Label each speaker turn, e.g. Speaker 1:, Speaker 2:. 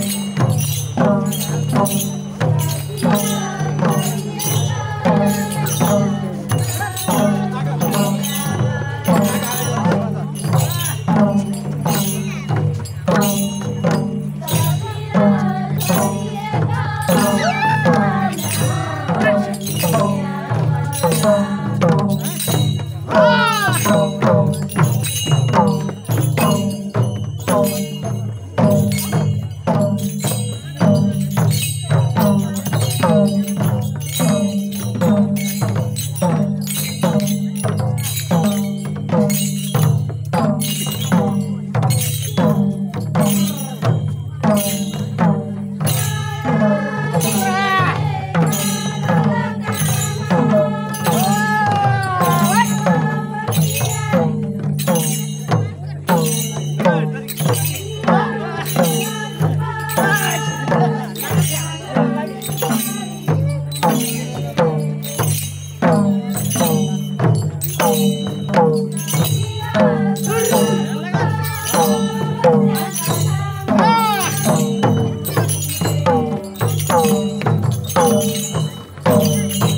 Speaker 1: Thank you.
Speaker 2: Música